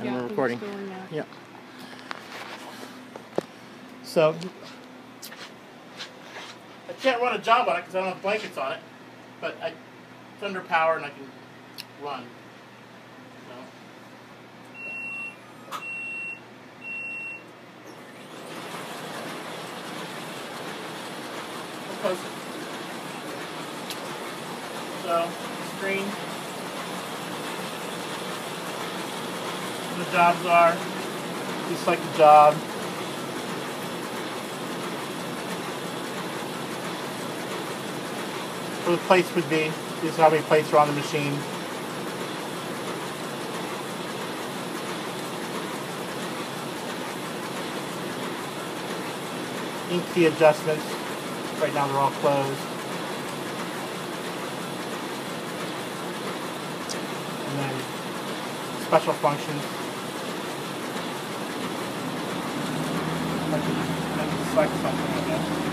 And Yeah, we're recording. Yeah. So I can't run a job on it because I don't have blankets on it, but I, it's under power and I can run. So. We'll post it. So screen. The jobs are just like the job. Where the plates would be. This is how many plates are on the machine. Ink key adjustments. Right now they're all closed. And then special functions. Can, I something, I guess.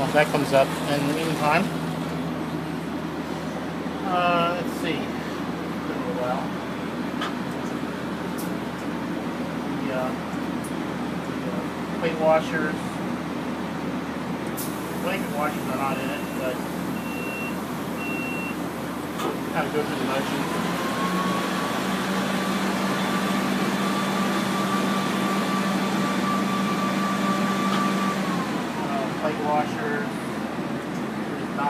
Well, that comes up. In the meantime, uh, let's see. While. The, uh, the plate washers. Blanket washers are not in it, but kind of go through the motions. uh, plate washer. There's not a backstone washer. Um, hard to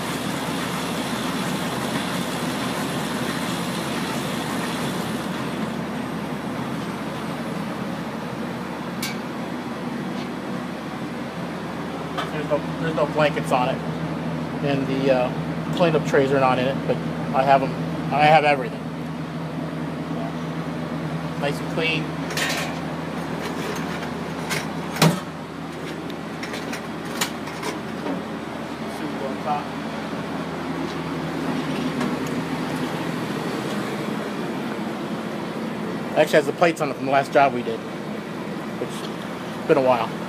There's no, there's no blankets on it, and the uh, cleanup trays are not in it. But I have them. I have everything. Nice and clean. Actually has the plates on it from the last job we did, which has been a while.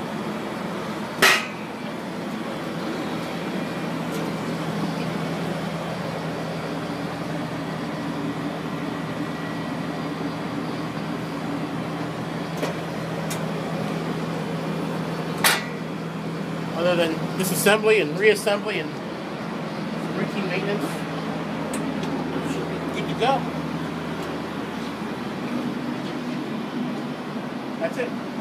Other than disassembly and reassembly and routine maintenance, should be good to go. That's it.